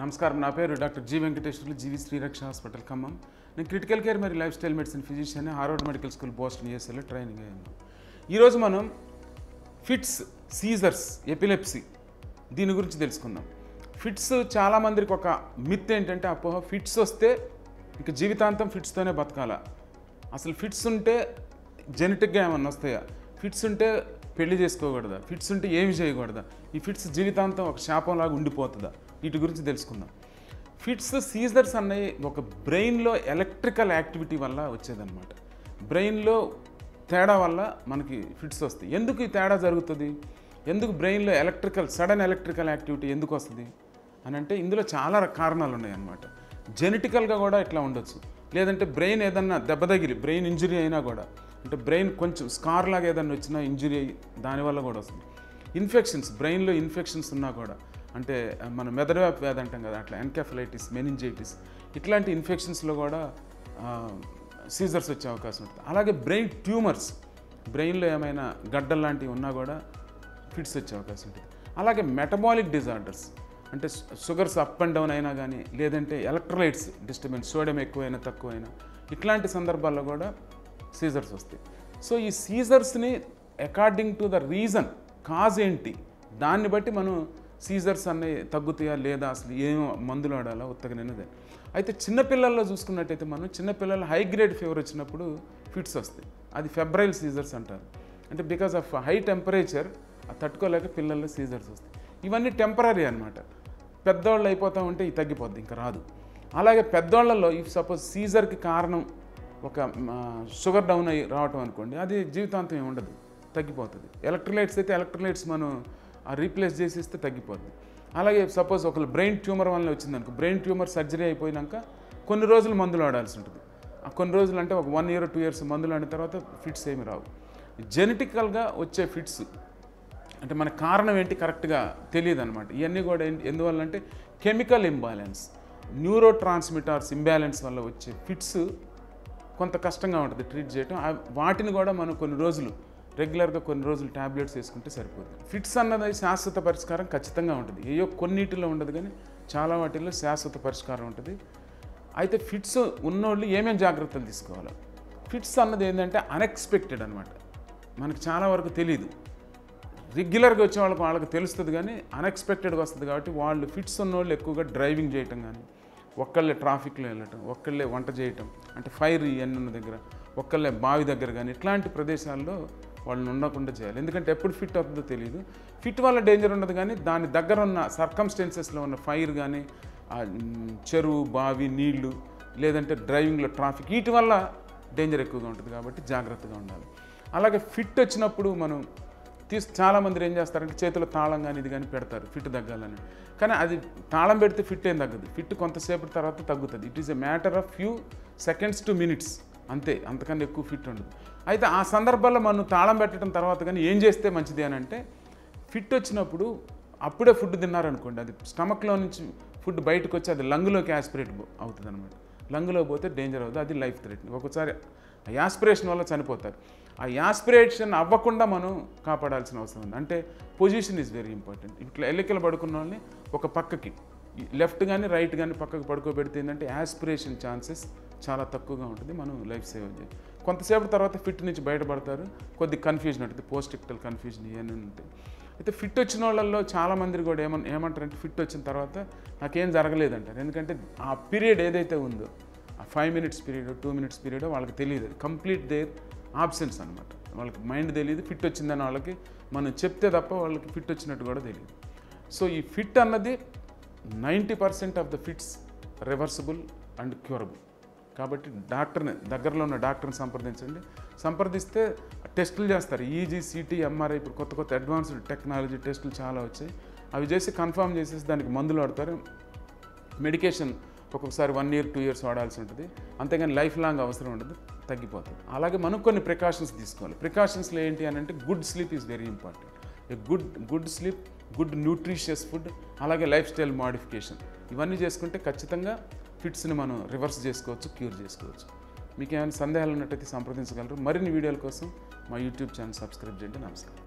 నమస్కారం నా పేరు doctor G Venkateswarlu G V Sriraksha hospital Khammam. నేను క్రిటికల్ కేర్ మరియు life style medicine physician Harvard medical school Boston యూఎస్ఏలో training అయ్యాను. ఈరోజు మనం ఫిట్స్ సీజర్స్ ఎపిలెప్సీ దీని గురించి తెలుసుకుందాం. ఫిట్స్ చాలామందికి ఒక మిత్ ఏంటంటే అపోహ ఫిట్స్ వస్తే ఇంక జీవితాంతం ఫిట్స్తోనే బతకాల. అసలు ఫిట్స్ ఉంటే జెనెటిక్గా ఏమన్నా వస్తాయా? ఫిట్స్ ఉంటే పెళ్ళి చేసుకోకూడదా? ఫిట్స్ ఉంటే ఏమి చేయకూడదా? ఈ ఫిట్స్ జీవితాంతం ఒక శాపంలాగా ఉండిపోతుందా? వీటి గురించి తెలుసుకుందాం. ఫిట్స్ సీజర్స్ అన్నవి ఒక బ్రెయిన్లో ఎలక్ట్రికల్ యాక్టివిటీ వల్ల వచ్చేదన్నమాట. బ్రెయిన్లో తేడా వల్ల మనకి ఫిట్స్ వస్తాయి. ఎందుకు ఈ తేడా జరుగుతుంది? ఎందుకు బ్రెయిన్లో ఎలక్ట్రికల్ సడన్ ఎలక్ట్రికల్ యాక్టివిటీ ఎందుకు వస్తుంది? అని అంటే ఇందులో చాలా కారణాలు ఉన్నాయి అన్నమాట జెనెటికల్గా కూడా ఇట్లా ఉండొచ్చు. లేదంటే బ్రెయిన్ ఏదన్నా దెబ్బ తగిలి బ్రెయిన్ ఇంజురీ అయినా కూడా అంటే బ్రెయిన్ కొంచెం స్కార్ లాగా ఏదన్నా వచ్చినా ఇంజురీ అయ్యి దానివల్ల కూడా వస్తుంది. ఇన్ఫెక్షన్స్ బ్రెయిన్లో ఇన్ఫెక్షన్స్ ఉన్నా కూడా అంటే మన మెదడువ్యాపి వ్యాధి అంటాం కదా అట్లా ఎన్కెఫలైటిస్ మెనింజైటిస్ ఇట్లాంటి ఇన్ఫెక్షన్స్లో కూడా సీజర్స్ వచ్చే అవకాశం ఉంటుంది. అలాగే బ్రెయిన్ ట్యూమర్స్ బ్రెయిన్లో ఏమైనా గడ్డలు లాంటివి ఉన్నా కూడా ఫిట్స్ వచ్చే అవకాశం ఉంటుంది. అలాగే మెటబాలిక్ డిజార్డర్స్ అంటే షుగర్స్ అప్ అండ్ డౌన్ అయినా కానీ లేదంటే ఎలక్ట్రోలైట్స్ డిస్టర్బెన్స్ సోడియం ఎక్కువైనా తక్కువైనా ఇట్లాంటి సందర్భాల్లో కూడా సీజర్స్ వస్తాయి. సో ఈ సీజర్స్ని according to the reason cause ఏంటి దాన్ని బట్టి మనం సీజర్స్ అన్నీ తగ్గుతాయా లేదా అసలు ఏం మందులు ఆడాలా ఉత్తగనేది అయితే చిన్నపిల్లల్లో చూసుకున్నట్టయితే మనం చిన్నపిల్లల హై గ్రేడ్ ఫీవర్ వచ్చినప్పుడు ఫిట్స్ వస్తాయి. అది ఫెబ్రైల్ సీజర్స్ అంటారు. అంటే బికాస్ ఆఫ్ హై టెంపరేచర్ తట్టుకోలేక పిల్లల్లో సీజర్స్ వస్తాయి. ఇవన్నీ టెంపరీ అనమాట పెద్దవాళ్ళు అయిపోతూ ఉంటే ఇది తగ్గిపోద్ది ఇంకా రాదు. అలాగే పెద్దవాళ్ళలో ఇఫ్ సపోజ్ సీజర్కి కారణం ఒక షుగర్ డౌన్ అయ్యి రావటం అనుకోండి అది జీవితాంతం ఏమి ఉండదు తగ్గిపోతుంది. ఎలక్ట్రోలైట్స్ అయితే ఎలక్ట్రోలైట్స్ మనం రీప్లేస్ చేసి ఇస్తే అలాగే సపోజ్ ఒకళ్ళు బ్రెయిన్ ట్యూమర్ వల్ల వచ్చిందనుకో బ్రెయిన్ ట్యూమర్ సర్జరీ అయిపోయినాక కొన్ని రోజులు మందులు ఆడాల్సి ఉంటుంది. ఆ కొన్ని రోజులు అంటే ఒక వన్ ఇయర్ టూ ఇయర్స్ మందులు ఆడిన తర్వాత ఫిట్స్ ఏమి రావు. జెనెటికల్గా వచ్చే ఫిట్స్ అంటే మన కారణం ఏంటి కరెక్ట్గా తెలియదు అనమాట ఇవన్నీ కూడా ఏంటి ఎందువల్ల అంటే chemical imbalance neurotransmitters imbalance వల్ల వచ్చే ఫిట్స్ కొంత కష్టంగా ఉంటుంది ట్రీట్ చేయటం. వాటిని కూడా మనం కొన్ని రోజులు రెగ్యులర్గా కొన్ని రోజులు ట్యాబ్లెట్స్ వేసుకుంటే సరిపోతుంది. ఫిట్స్ అన్నది శాశ్వత పరిష్కారం ఖచ్చితంగా ఉంటుంది. ఏయో కొన్నిటిలో ఉండదు కానీ చాలా వాటిల్లో శాశ్వత పరిష్కారం ఉంటుంది. అయితే ఫిట్స్ ఉన్నోళ్ళు ఏమేమి జాగ్రత్తలు తీసుకోవాలో? ఫిట్స్ అన్నది ఏంటంటే అన్ఎక్స్పెక్టెడ్ అనమాట మనకు చాలా వరకు తెలియదు రెగ్యులర్గా వచ్చే వాళ్ళకి వాళ్ళకి తెలుస్తుంది కానీ అన్ఎక్స్పెక్టెడ్గా వస్తుంది కాబట్టి వాళ్ళు ఫిట్స్ ఉన్న వాళ్ళు ఎక్కువగా డ్రైవింగ్ చేయటం కానీ ఒక్కళ్ళే ట్రాఫిక్లో వెళ్ళటం ఒక్కళ్ళే వంట చేయటం అంటే ఫైర్ ఇవన్నీ ఉన్న దగ్గర ఒక్కళ్ళే బావి దగ్గర కానీ ఇట్లాంటి ప్రదేశాల్లో వాళ్ళని ఉండకుండా చేయాలి. ఎందుకంటే ఎప్పుడు ఫిట్ అవుతుందో తెలియదు ఫిట్ వల్ల డేంజర్ ఉండదు కానీ దాని దగ్గర ఉన్న సర్కమ్స్టెన్సెస్లో ఉన్న ఫైర్ కానీ చెరువు బావి నీళ్ళు లేదంటే డ్రైవింగ్లో ట్రాఫిక్ వీటి వల్ల డేంజర్ ఎక్కువగా ఉంటుంది కాబట్టి జాగ్రత్తగా ఉండాలి. అలాగే ఫిట్ వచ్చినప్పుడు మనం తీసు చాలామంది ఏం చేస్తారంటే చేతిలో తాళం కానీ ఇది కానీ పెడతారు ఫిట్ తగ్గాలని. కానీ అది తాళం పెడితే ఫిట్ ఏం తగ్గదు. ఫిట్ కొంతసేపు తర్వాత తగ్గుతుంది. It is a matter of few seconds to minutes అంతే అంతకన్నా ఎక్కువ ఫిట్ ఉండదు. అయితే ఆ సందర్భాల్లో మనం తాళం పెట్టడం తర్వాత కానీ ఏం చేస్తే మంచిది అని అంటే ఫిట్ వచ్చినప్పుడు అప్పుడే ఫుడ్ తిన్నారనుకోండి అది స్టమక్లో నుంచి ఫుడ్ బయటకు వచ్చి అది లంగ్లోకి యాస్పిరేట్ అవుతుంది అనమాట లంగ్లో పోతే డేంజర్ అవుతుంది అది లైఫ్ థ్రెట్ ఒకసారి ఆ యాస్పిరేషన్ వల్ల చనిపోతారు. ఆ యాస్పిరేషన్ అవ్వకుండా మనం కాపాడాల్సిన అవసరం ఉంది. అంటే పొజిషన్ ఈజ్ వెరీ ఇంపార్టెంట్ ఇట్లా ఎల్లికలు పడుకున్న వాళ్ళని ఒక పక్కకి లెఫ్ట్ కానీ రైట్ కానీ పక్కకు పడుకోబెడితే ఏంటంటే యాస్పిరేషన్ ఛాన్సెస్ చాలా తక్కువగా ఉంటుంది. మనం లైఫ్ సేవ్ చేయాలి కొంతసేపు తర్వాత ఫిట్ నుంచి బయటపడతారు. కొద్ది కన్ఫ్యూజన్ ఉంటుంది. పోస్ట్ ఇక్టల్ కన్ఫ్యూజన్ ఇవన్నీ ఉంటాయి. అయితే ఫిట్ వచ్చిన వాళ్ళల్లో చాలామంది కూడా ఏమన్ ఏమంటారంటే ఫిట్ వచ్చిన తర్వాత నాకేం జరగలేదంటారు. ఎందుకంటే ఆ పీరియడ్ ఏదైతే ఉందో ఆ five minutes period two minutes period వాళ్ళకి తెలియదు. కంప్లీట్ దేర్ ఆబ్సెన్స్ అనమాట వాళ్ళకి మైండ్ తెలియదు. ఫిట్ వచ్చిందని వాళ్ళకి మనం చెప్తే తప్ప వాళ్ళకి ఫిట్ వచ్చినట్టు కూడా తెలియదు. సో ఈ ఫిట్ అన్నది ninety percent of the fits reversible and curable కాబట్టి డాక్టర్ని దగ్గరలో ఉన్న డాక్టర్ని సంప్రదించండి. సంప్రదిస్తే టెస్టులు చేస్తారు. ఈజీ సిటీ ఎంఆర్ఐ ఇప్పుడు కొత్త కొత్త అడ్వాన్స్డ్ టెక్నాలజీ టెస్టులు చాలా వచ్చాయి. అవి చేసి కన్ఫర్మ్ చేసేసి దానికి మందులు వాడతారు. మెడికేషన్ ఒక్కొక్కసారి వన్ ఇయర్ టూ ఇయర్స్ వాడాల్సి ఉంటుంది. అంతేగాని లైఫ్ లాంగ్ అవసరం ఉండదు తగ్గిపోతుంది. అలాగే మనం కొన్ని ప్రికాషన్స్ తీసుకోవాలి. ప్రికాషన్స్లో ఏంటి అని అంటే good sleep is very important. A good good sleep good nutritious food అలాగే లైఫ్ స్టైల్ మాడిఫికేషన్. ఇవన్నీ చేసుకుంటే ఖచ్చితంగా ఫిట్స్ని మనం రివర్స్ చేసుకోవచ్చు క్యూర్ చేసుకోవచ్చు. మీకు ఏమైనా సందేహాలు ఉన్నట్టయితే సంప్రదించగలరు. మరిన్ని వీడియోల కోసం మా యూట్యూబ్ ఛానల్ సబ్స్క్రైబ్ చేయండి. నమస్కారం.